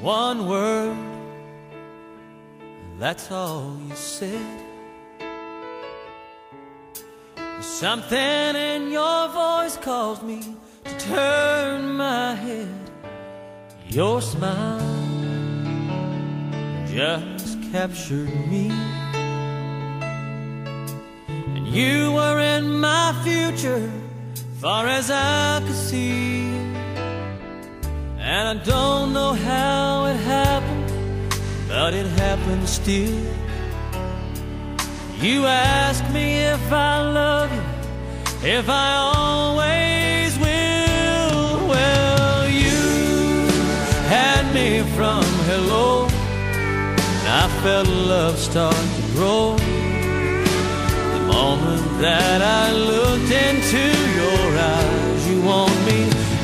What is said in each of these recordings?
One word, that's all you said. Something in your voice caused me to turn my head. Your smile just captured me. And you were in my future, far as I could see. And I don't know how it happened, but it happened still. You ask me if I love you, if I always will. Well, you had me from felt love start to grow. The moment that I looked into your eyes, you want me.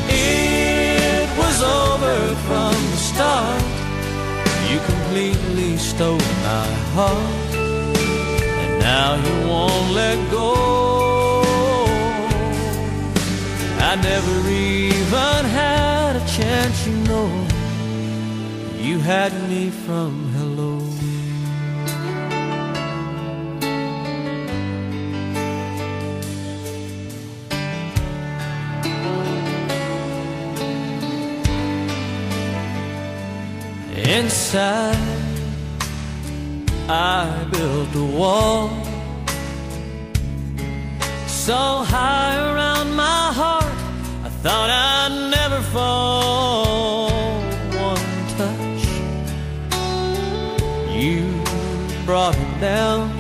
It was over from the start. You completely stole my heart and now you won't let go. I never even had a chance, you know. You had me from Inside I built a wall so high around my heart I thought I'd never fall. One touch you brought it down.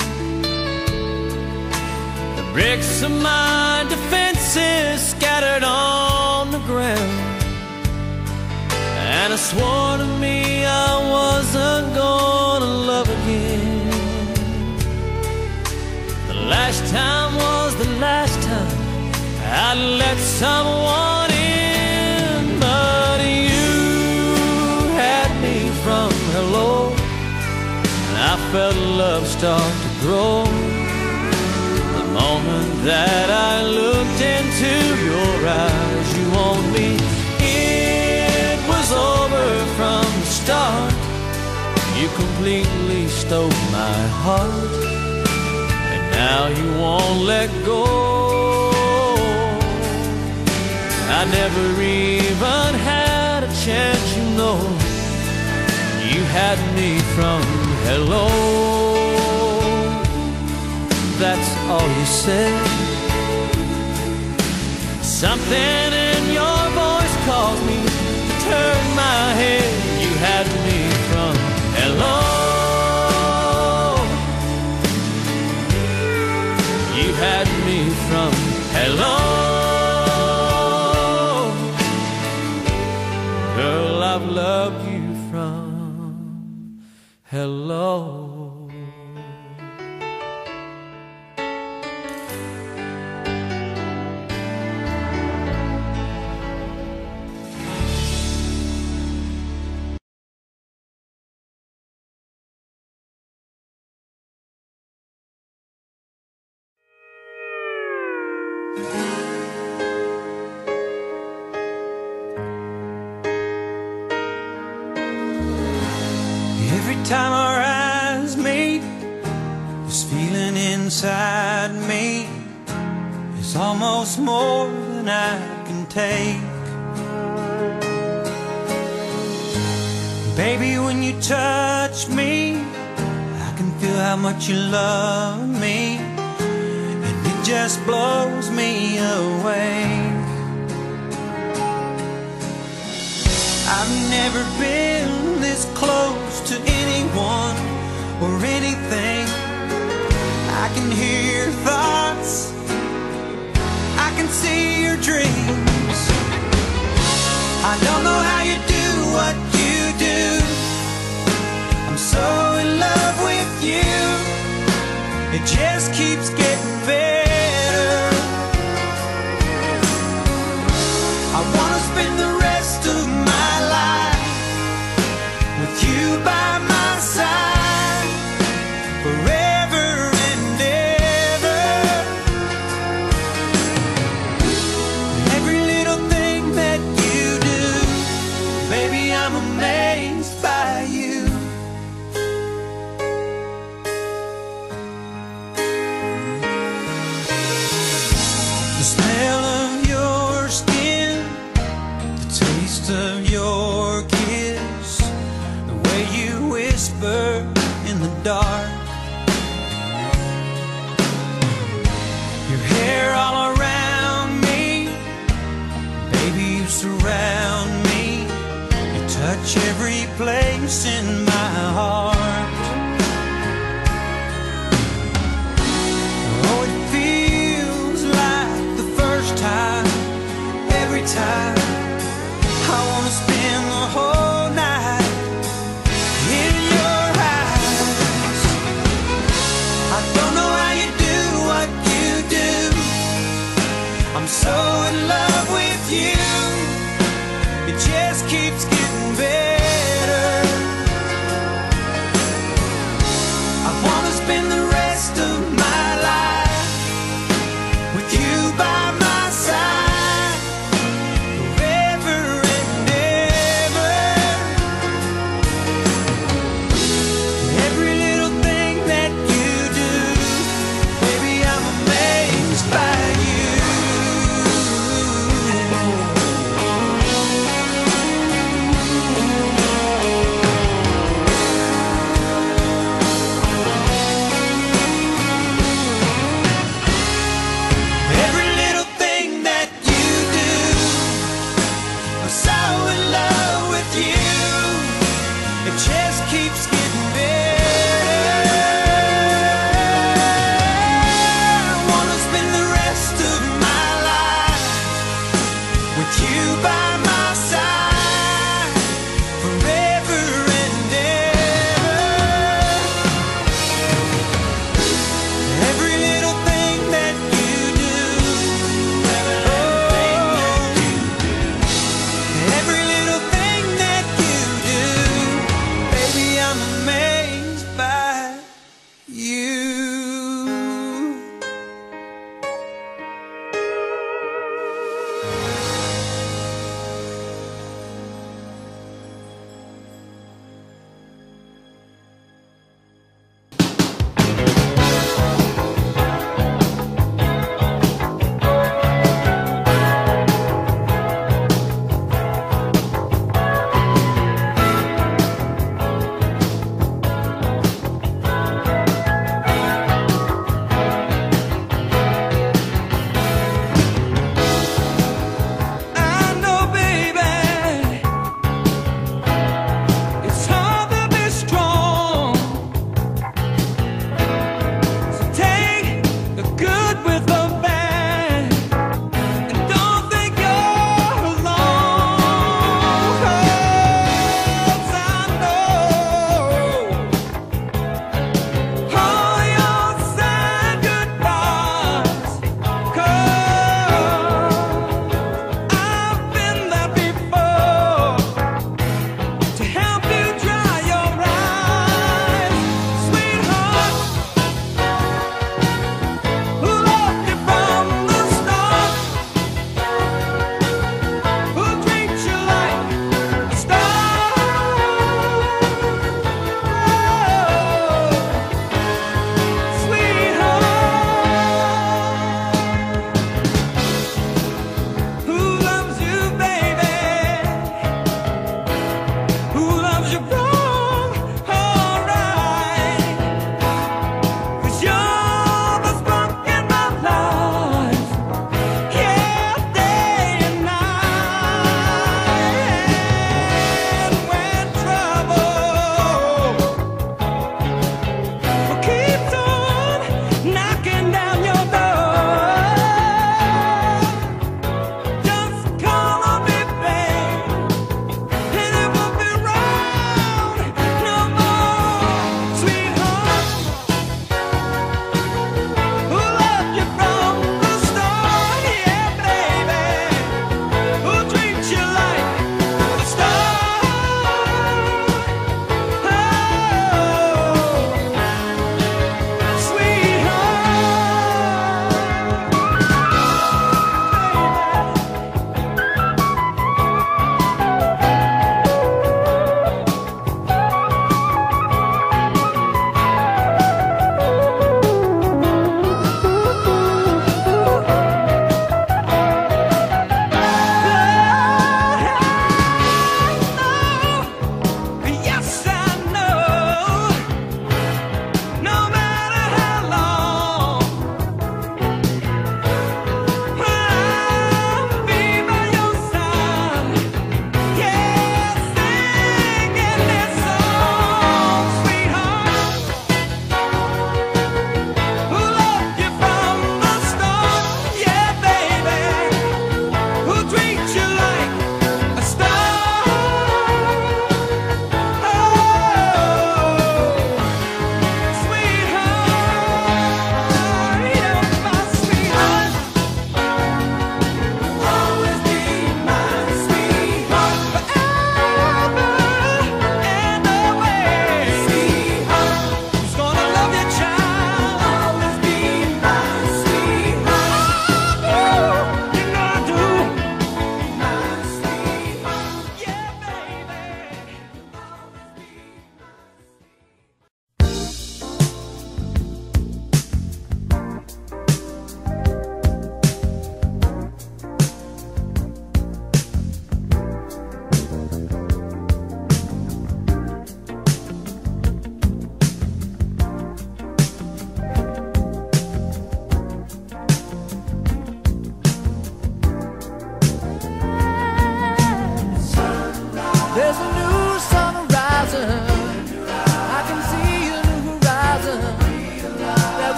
The bricks of my defenses scattered on the ground and I swore me I wasn't gonna love again. The last time was the last time I let someone in, but you had me from hello, and I felt love start to grow. The moment that I looked into your eyes, you want me start. You completely stole my heart, and now you won't let go. I never even had a chance, you know. You had me from hello. That's all you said. Something in your voice calls me turn my head, hello. Girl, I've loved you from hello.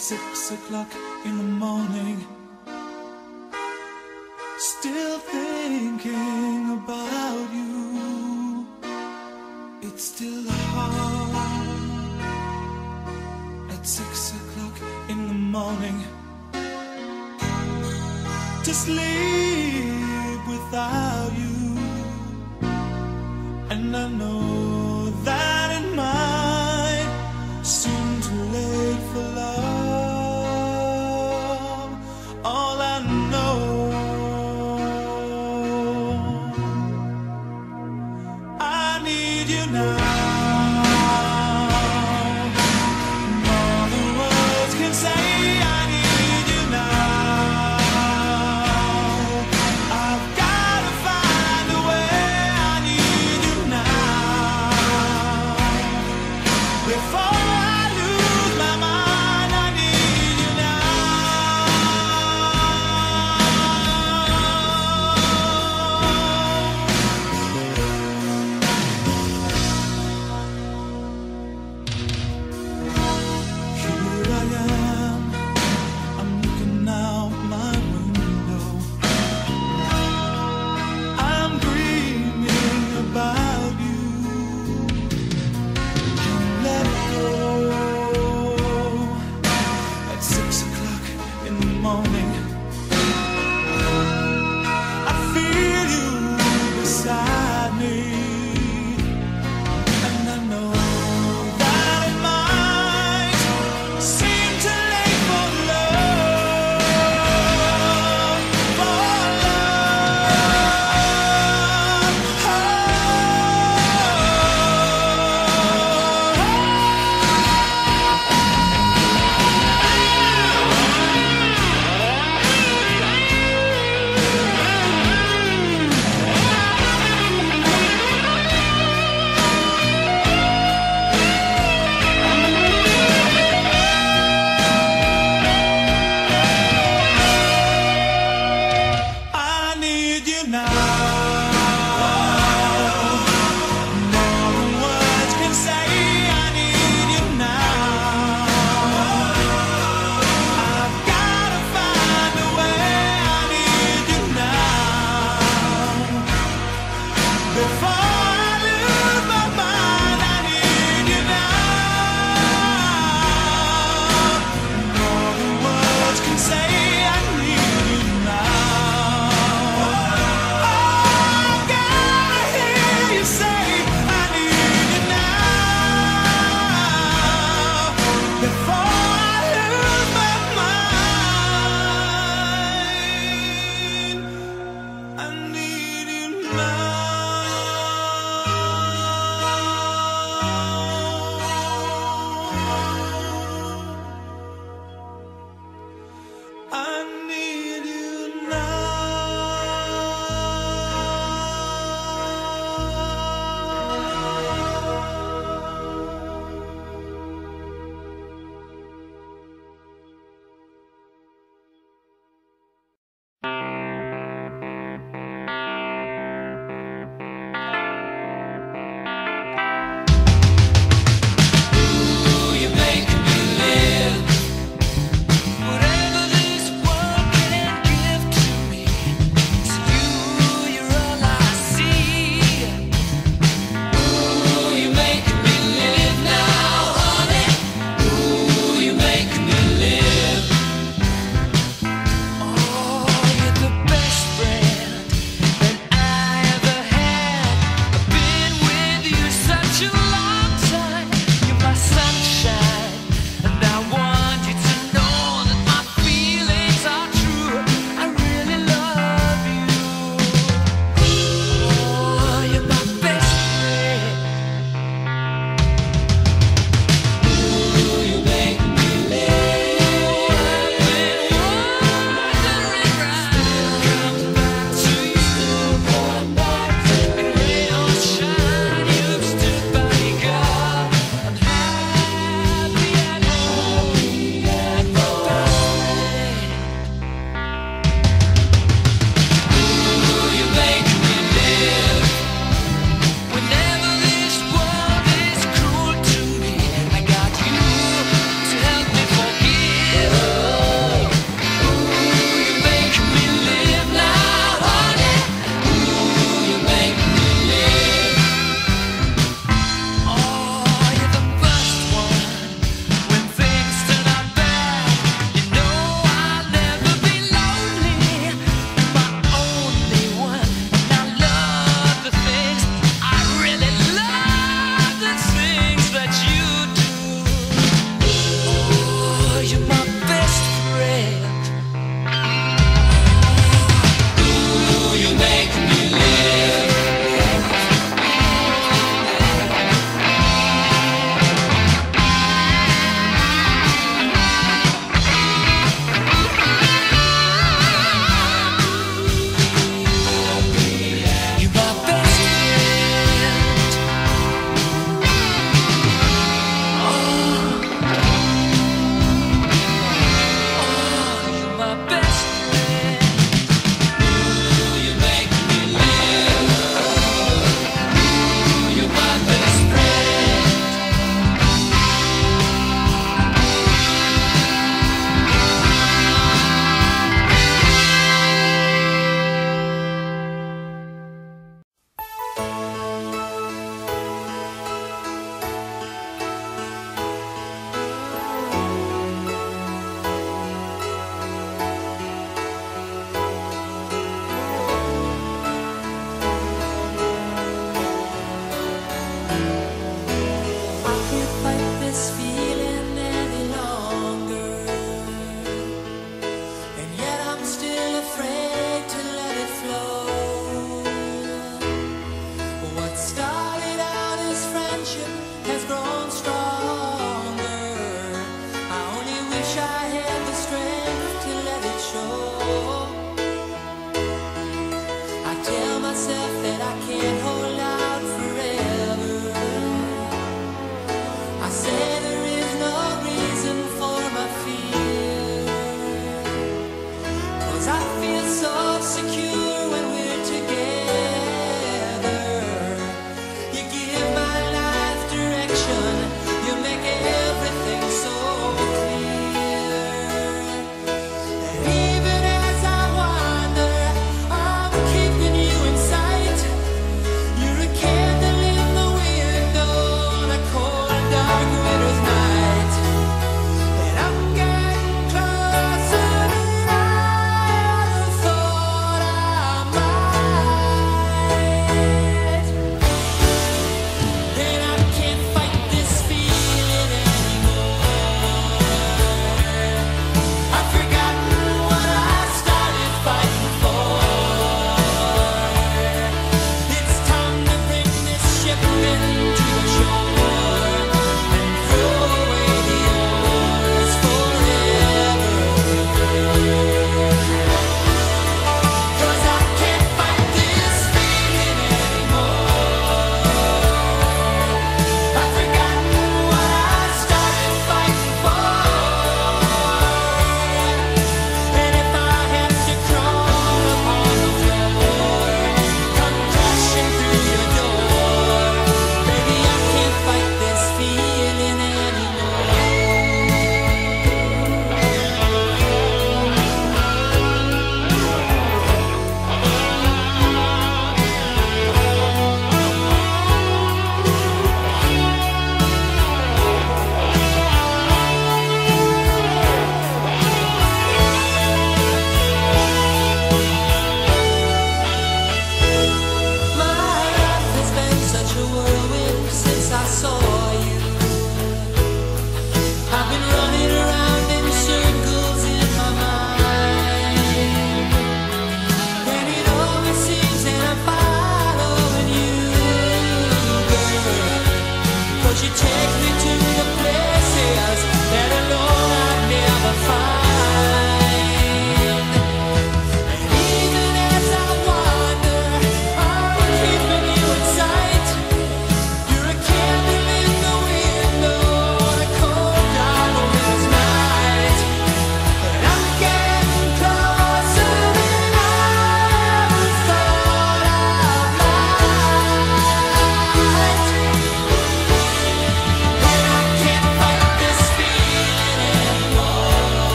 six o'clock in the morning. Still thinking about you. It's still hard At six o'clock in the morning To sleep without you. And I know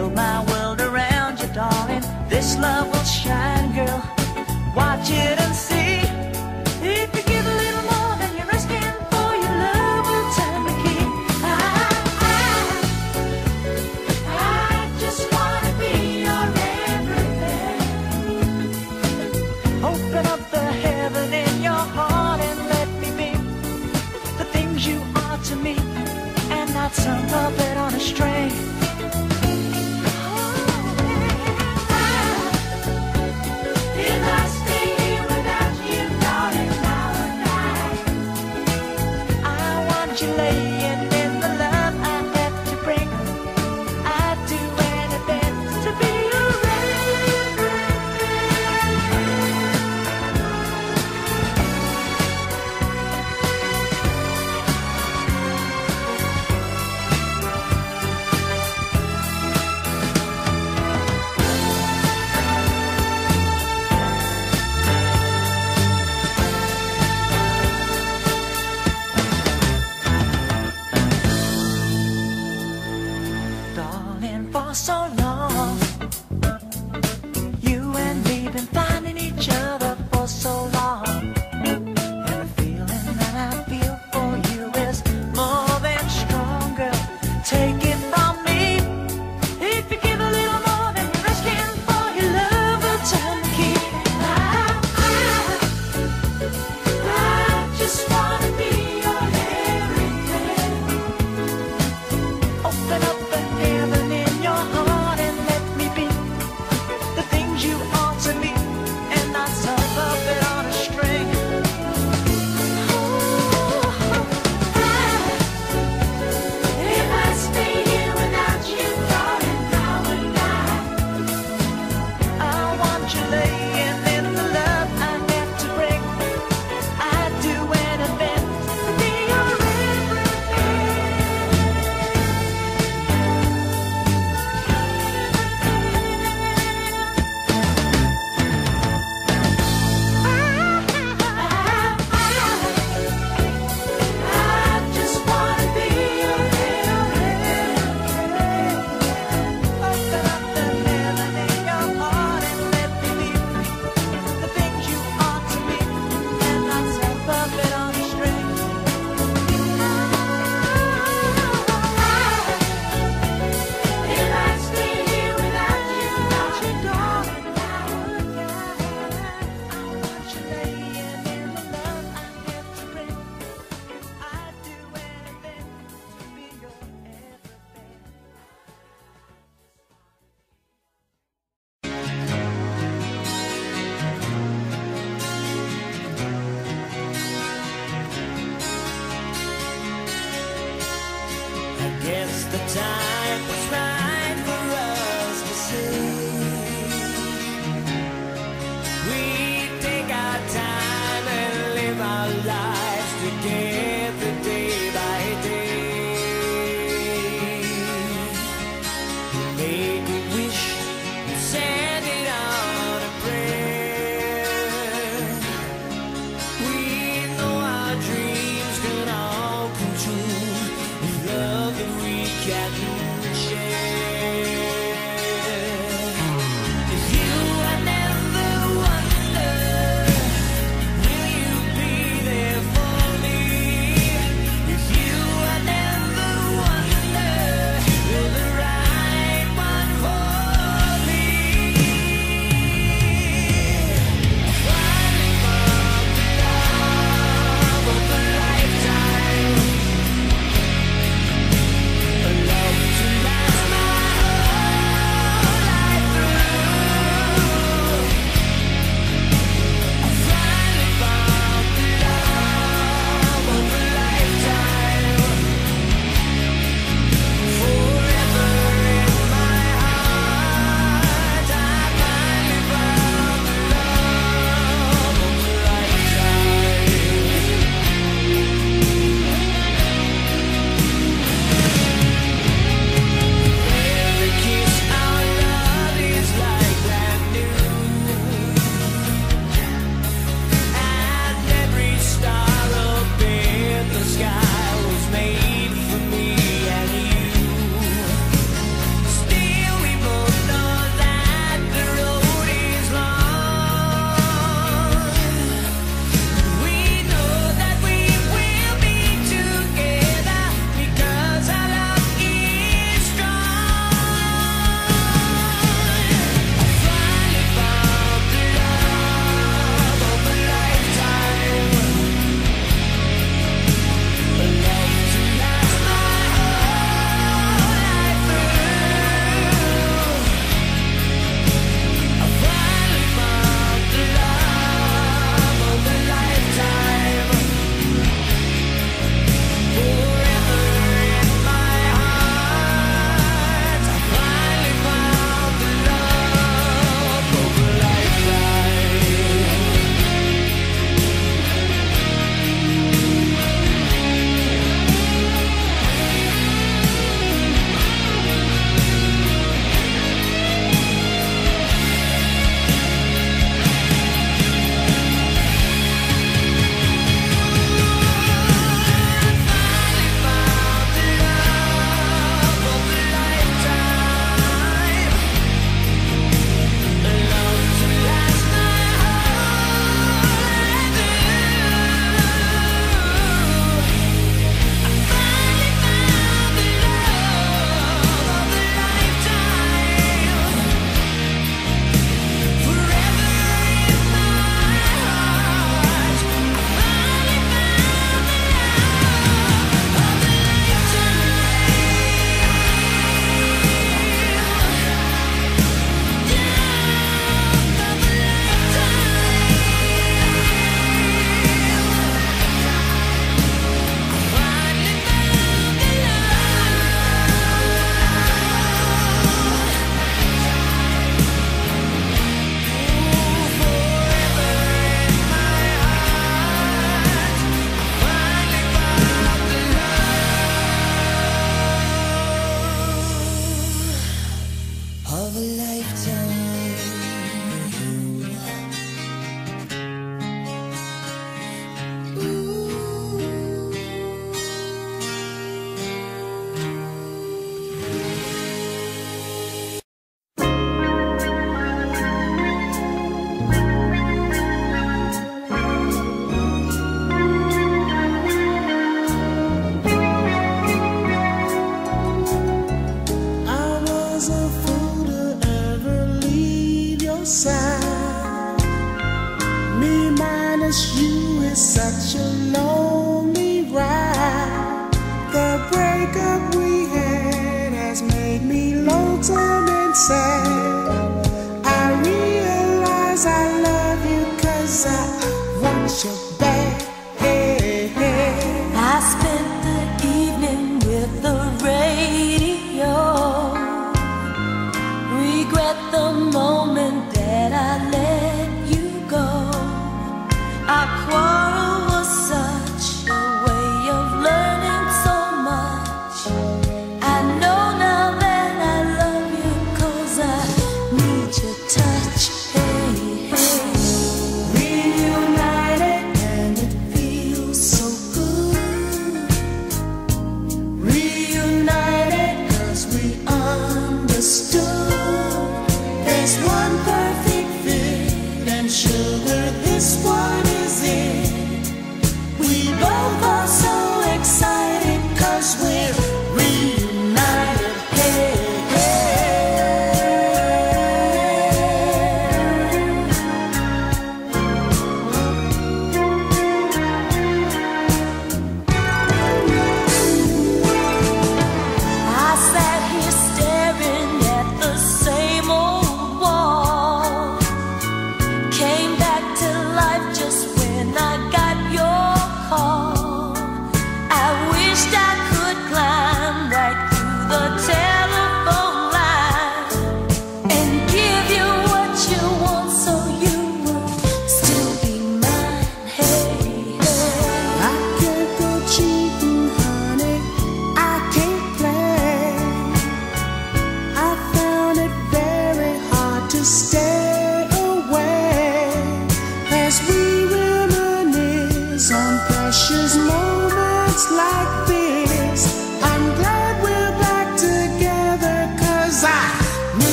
Build my world around you, darling. This love will shine. Up the heaven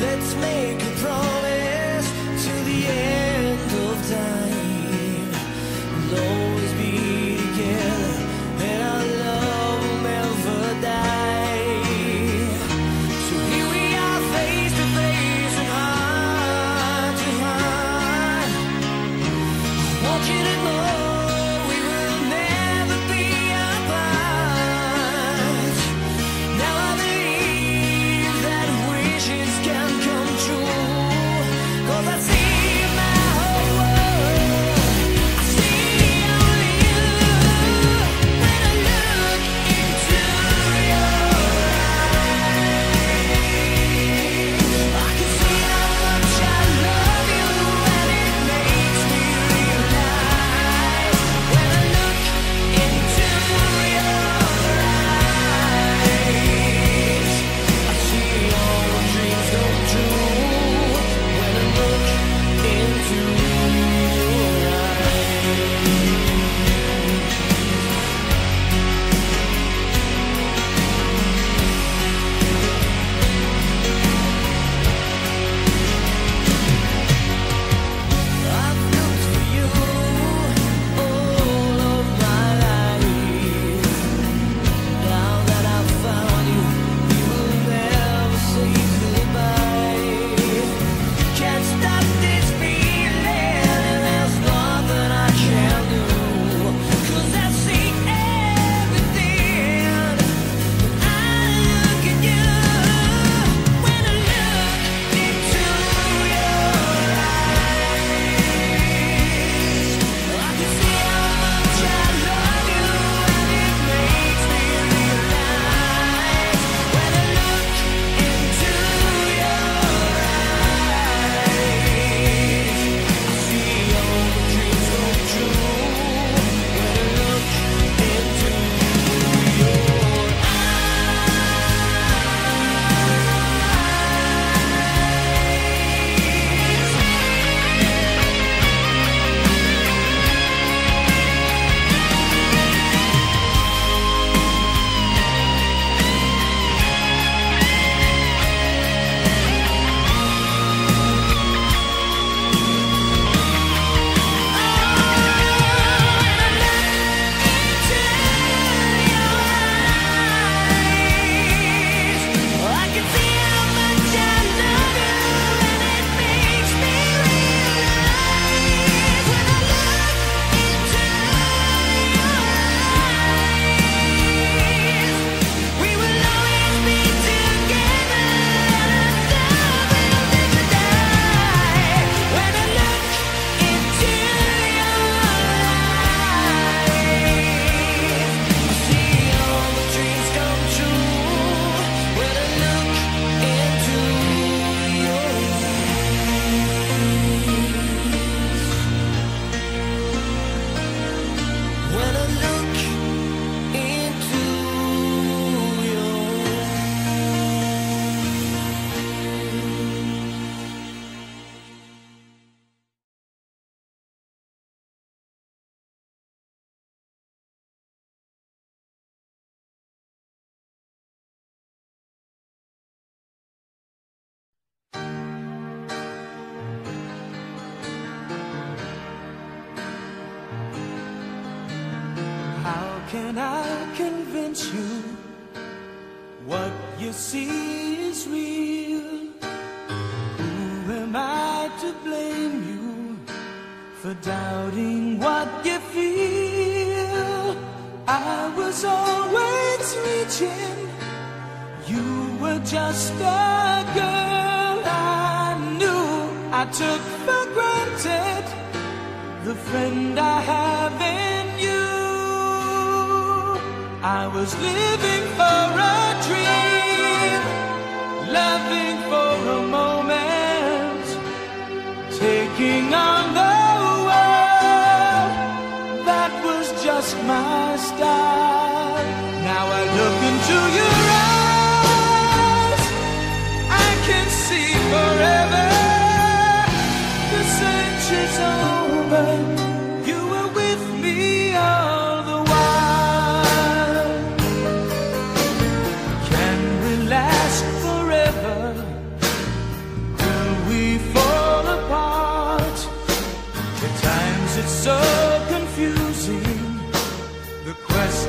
Let's make a promise. Can I convince you what you see is real? Who am I to blame you for doubting what you feel? I was always reaching, you were just a girl I knew I took for granted the friend I have in I was living for a dream, loving for a moment, taking on the world. That was just my style. The quest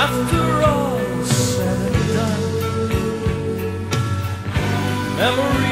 After all said and done, memories